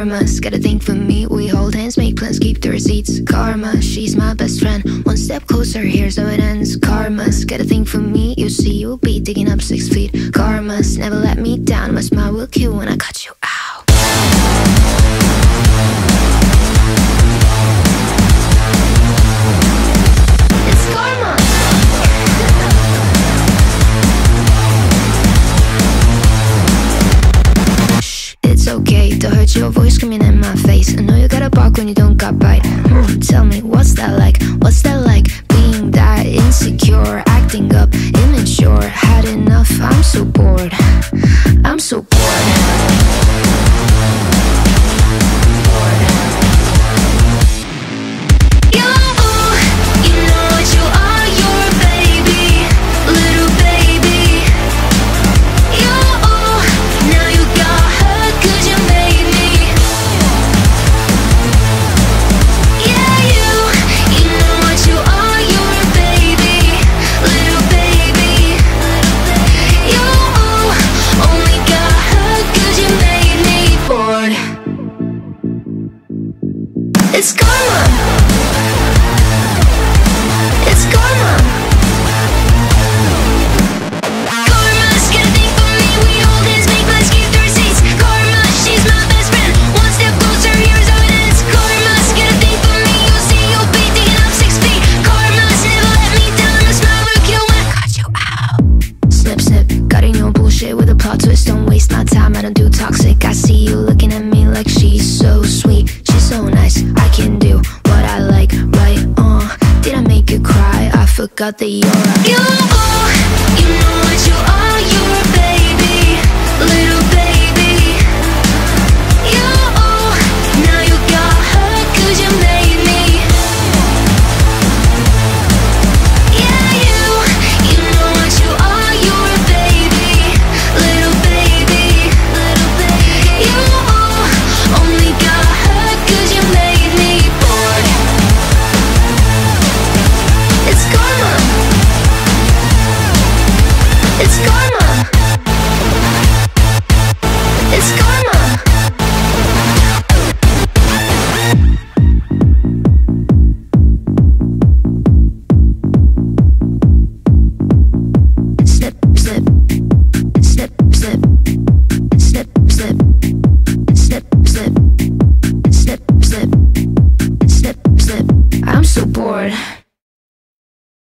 Karma's got a thing for me. We hold hands, make plans, keep the receipts. Karma, she's my best friend. One step closer, here's how it ends. Karma's got a thing for me. You see, you'll be digging up six feet. Karma's never let me down. My smile will kill when I cut you out. To hurt your voice screaming in my face. I know you gotta bark when you don't got bite. Hmm, tell me, what's that like? What's that like? Sip, cutting your bullshit with a plot twist. Don't waste my time, I don't do toxic. I see you cry? I forgot that you're a You, you know what you are, It's gone.